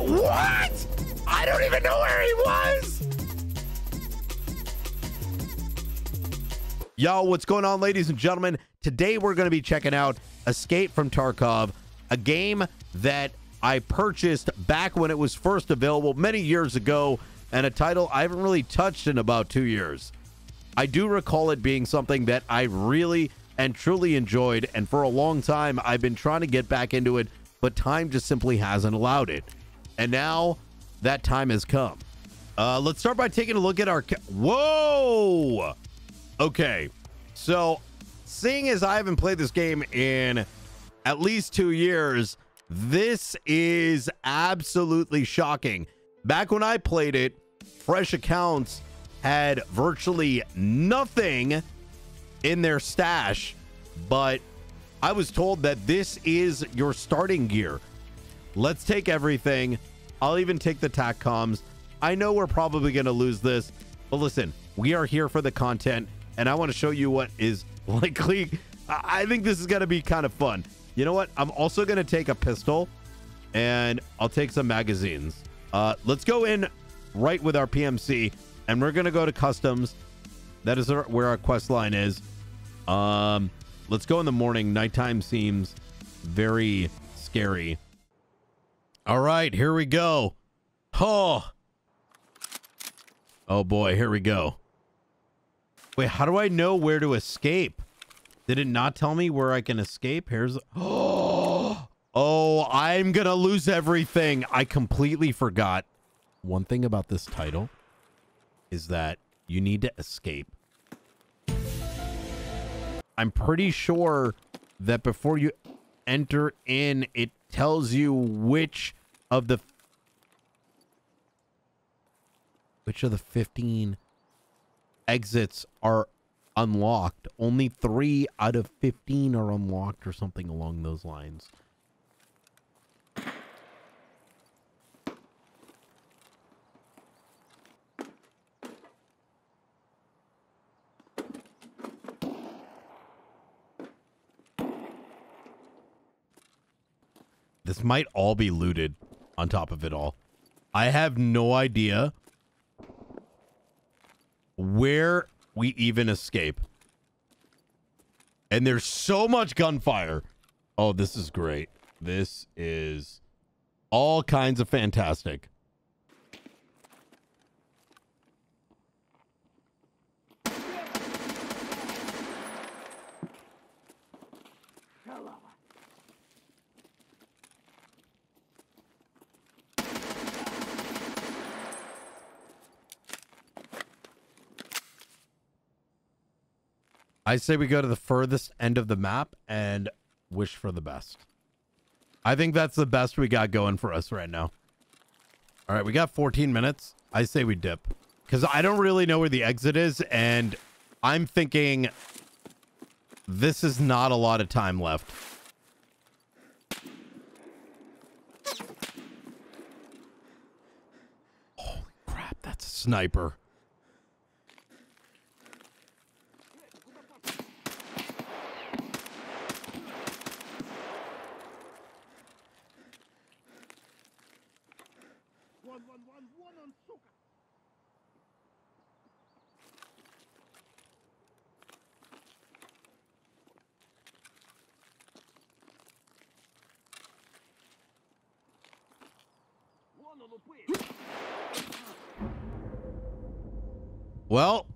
What? I don't even know where he was. Yo, what's going on, ladies and gentlemen? Today we're going to be checking out Escape from Tarkov, a game that I purchased back when it was first available many years ago, and a title I haven't really touched in about two years. I do recall it being something that I really and truly enjoyed, and for a long time I've been trying to get back into it, but time just simply hasn't allowed it. And now that time has come. Uh, let's start by taking a look at our. Whoa! Okay, so seeing as I haven't played this game in at least two years, this is absolutely shocking. Back when I played it, fresh accounts had virtually nothing in their stash, but I was told that this is your starting gear. Let's take everything. I'll even take the TAC comms. I know we're probably going to lose this, but listen, we are here for the content, and I want to show you what is likely. I think this is going to be kind of fun. You know what? I'm also going to take a pistol, and I'll take some magazines. Uh, let's go in right with our PMC, and we're going to go to customs. That is where our quest line is. Um, let's go in the morning. Nighttime seems very scary. All right, here we go. Oh. Oh boy, here we go. Wait, how do I know where to escape? Did it not tell me where I can escape? Here's Oh, oh, I'm going to lose everything. I completely forgot. One thing about this title is that you need to escape. I'm pretty sure that before you enter in, it tells you which of the which of the 15 exits are unlocked. Only three out of 15 are unlocked or something along those lines. This might all be looted on top of it all. I have no idea where we even escape. And there's so much gunfire. Oh, this is great. This is all kinds of fantastic. I say we go to the furthest end of the map and wish for the best. I think that's the best we got going for us right now. All right, we got 14 minutes. I say we dip because I don't really know where the exit is, and I'm thinking this is not a lot of time left. Holy crap, that's a sniper. Well,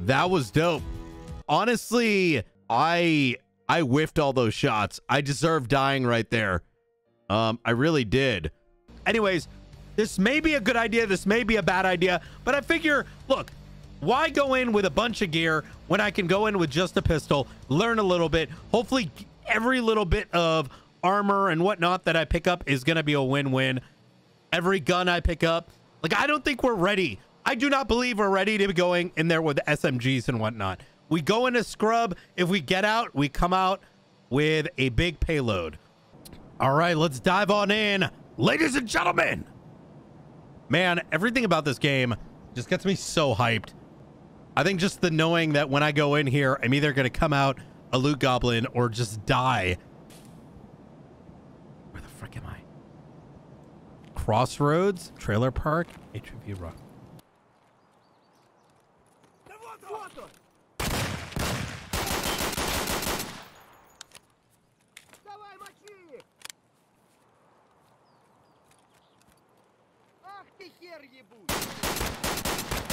that was dope. Honestly, I I whiffed all those shots. I deserve dying right there. Um, I really did. Anyways, this may be a good idea. This may be a bad idea, but I figure, look, why go in with a bunch of gear when I can go in with just a pistol, learn a little bit. Hopefully, every little bit of armor and whatnot that I pick up is going to be a win-win. Every gun I pick up, like, I don't think we're ready. I do not believe we're ready to be going in there with SMGs and whatnot. We go in a scrub. If we get out, we come out with a big payload. All right, let's dive on in. Ladies and gentlemen. Man, everything about this game just gets me so hyped. I think just the knowing that when I go in here, I'm either going to come out a loot goblin or just die. Where the frick am I? Crossroads, Trailer Park, HV Rock. Давай, мочи! Ах ты хер ебучий!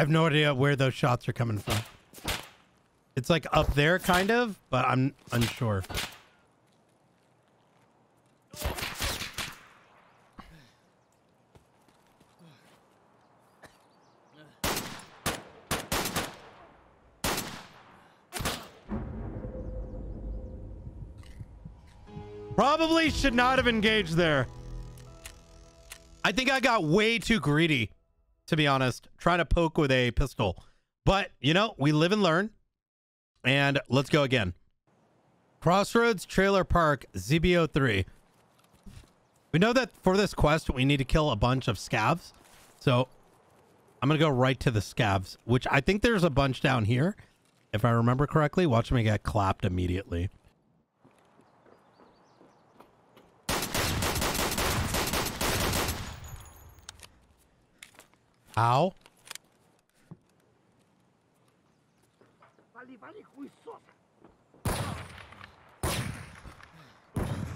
I have no idea where those shots are coming from. It's like up there, kind of, but I'm unsure. Probably should not have engaged there. I think I got way too greedy, to be honest, trying to poke with a pistol. But, you know, we live and learn. And let's go again. Crossroads Trailer Park ZBO3. We know that for this quest, we need to kill a bunch of scavs. So I'm going to go right to the scavs, which I think there's a bunch down here. If I remember correctly, watch me get clapped immediately. Ow.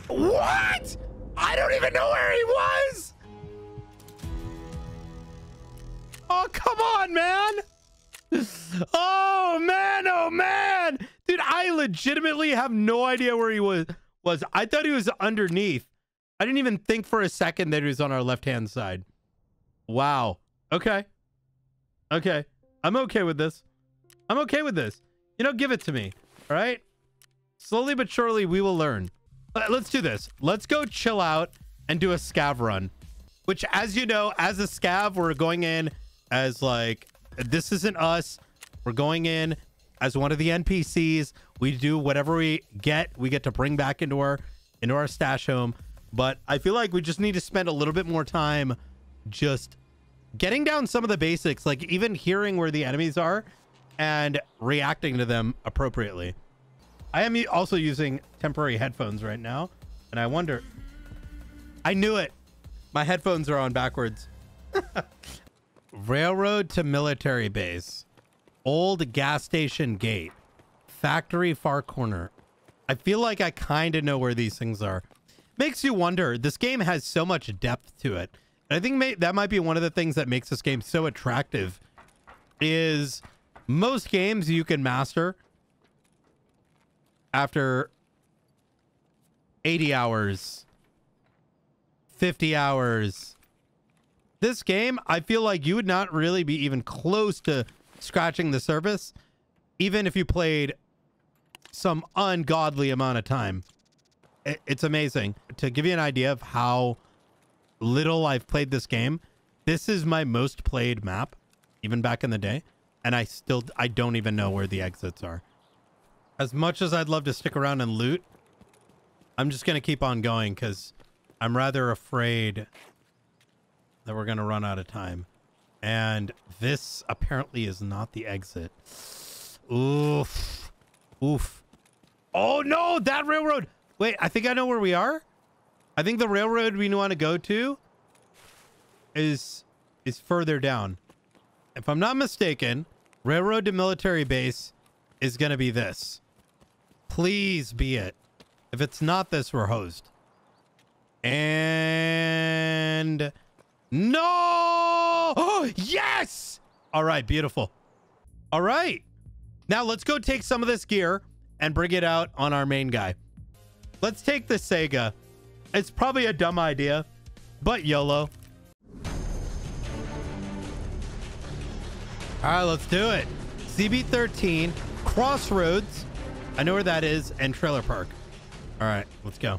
What? I don't even know where he was. Oh, come on, man. Oh, man. Oh, man. Dude, I legitimately have no idea where he was. was. I thought he was underneath. I didn't even think for a second that he was on our left-hand side. Wow. Okay. Okay. I'm okay with this. I'm okay with this. You know, give it to me. All right? Slowly but surely, we will learn. Uh, Let's do this. Let's go chill out and do a scav run. Which, as you know, as a scav, we're going in as like, this isn't us. We're going in as one of the NPCs. We do whatever we get, we get to bring back into our into our stash home. But I feel like we just need to spend a little bit more time just getting down some of the basics, like even hearing where the enemies are and reacting to them appropriately. I am also using temporary headphones right now, and I wonder. I knew it. My headphones are on backwards. Railroad to military base. Old gas station gate. Factory far corner. I feel like I kind of know where these things are. Makes you wonder. This game has so much depth to it. I think may- that might be one of the things that makes this game so attractive is most games you can master after 80 hours, 50 hours. This game, I feel like you would not really be even close to scratching the surface, even if you played some ungodly amount of time. It's amazing. To give you an idea of how little I've played this game, this is my most played map, even back in the day. And I still, I don't even know where the exits are. As much as I'd love to stick around and loot, I'm just going to keep on going because I'm rather afraid that we're going to run out of time. And this apparently is not the exit. Oof. Oof. Oh no, that railroad. Wait, I think I know where we are. I think the railroad we want to go to is is further down. If I'm not mistaken, railroad to military base is going to be this. Please be it. If it's not this, we're host. And no! Oh, yes! All right, beautiful. All right. Now let's go take some of this gear and bring it out on our main guy. Let's take the Saiga. It's probably a dumb idea, but YOLO. All right, let's do it. CB13, Crossroads. I know where that is, and Trailer Park. All right, let's go.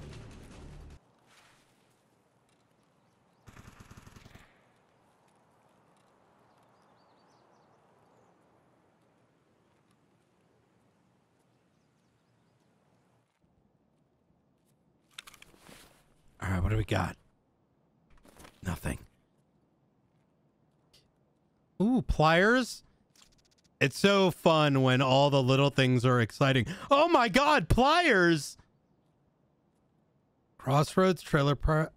What do we got? Nothing. Ooh, pliers. It's so fun when all the little things are exciting. Oh my god, pliers! Crossroads Trailer Park.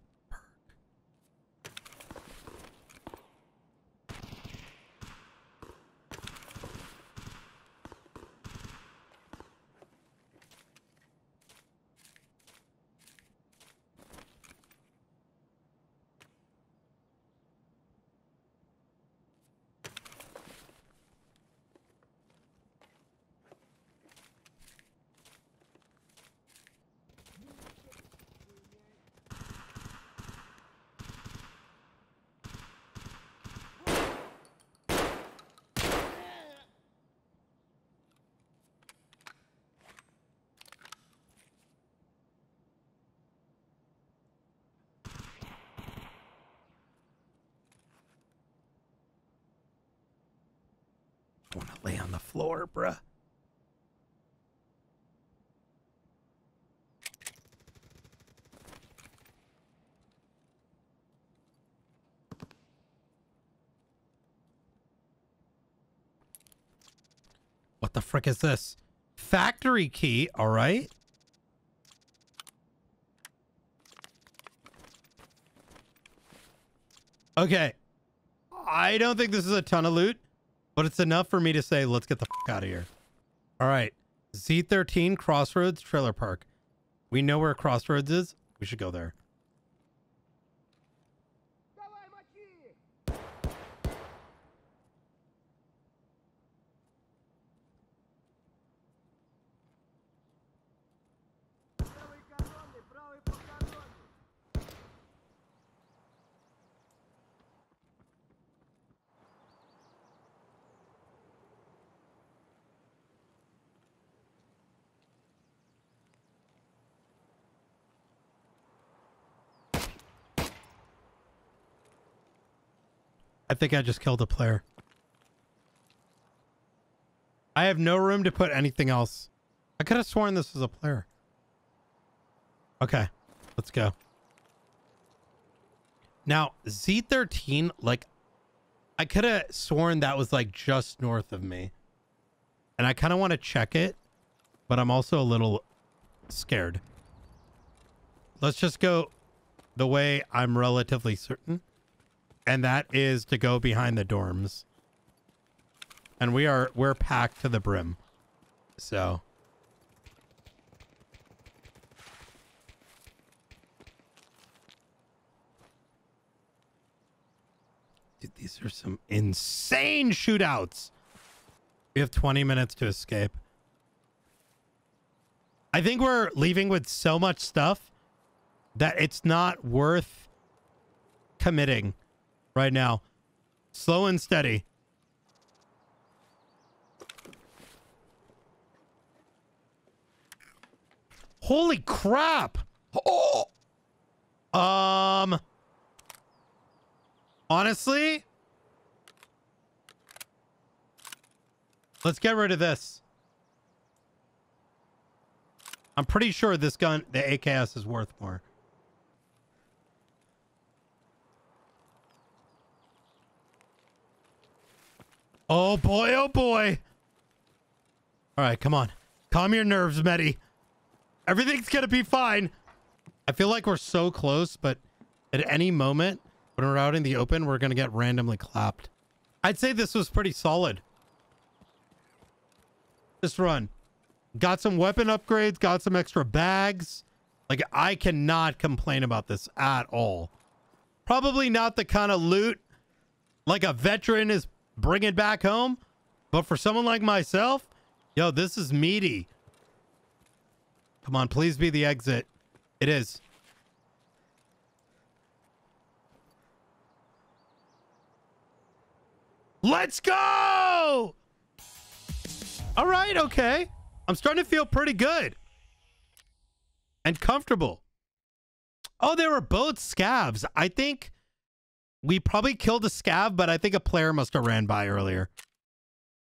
Lay on the floor, bruh. What the frick is this? Factory key, all right. Okay. I don't think this is a ton of loot, but it's enough for me to say, let's get the fuck out of here. All right. Z13 Crossroads Trailer Park. We know where Crossroads is. We should go there. I think I just killed a player. I have no room to put anything else. I could have sworn this was a player. Okay, let's go. Now, Z13, like, I could have sworn that was like just north of me. And I kind of want to check it, but I'm also a little scared. Let's just go the way I'm relatively certain and that is to go behind the dorms. And we are we're packed to the brim. So Dude, these are some insane shootouts. We have 20 minutes to escape. I think we're leaving with so much stuff that it's not worth committing right now. Slow and steady. Holy crap! Oh! Um. Honestly, let's get rid of this. I'm pretty sure this gun, the AKS, is worth more. Oh boy, oh boy. All right, come on. Calm your nerves, Mehdi. Everything's gonna be fine. I feel like we're so close, but at any moment when we're out in the open, we're gonna get randomly clapped. I'd say this was pretty solid. This run. Got some weapon upgrades, got some extra bags. Like, I cannot complain about this at all. Probably not the kind of loot like a veteran is bringing back home. But for someone like myself, yo, this is meaty. Come on, please be the exit. It is. Let's go! All right, okay. I'm starting to feel pretty good. And comfortable. Oh, they were both scavs. I think we probably killed a scav, but I think a player must have ran by earlier.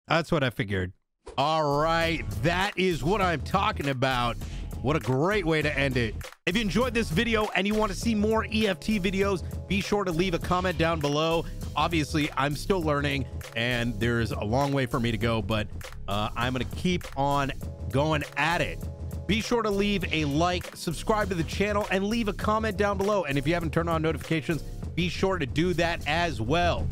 That's what I figured. All right, that is what I'm talking about. What a great way to end it. If you enjoyed this video and you want to see more EFT videos, be sure to leave a comment down below. Obviously, I'm still learning and there's a long way for me to go, but uh, I'm going to keep on going at it. Be sure to leave a like, subscribe to the channel, and leave a comment down below. And if you haven't turned on notifications, be sure to do that as well.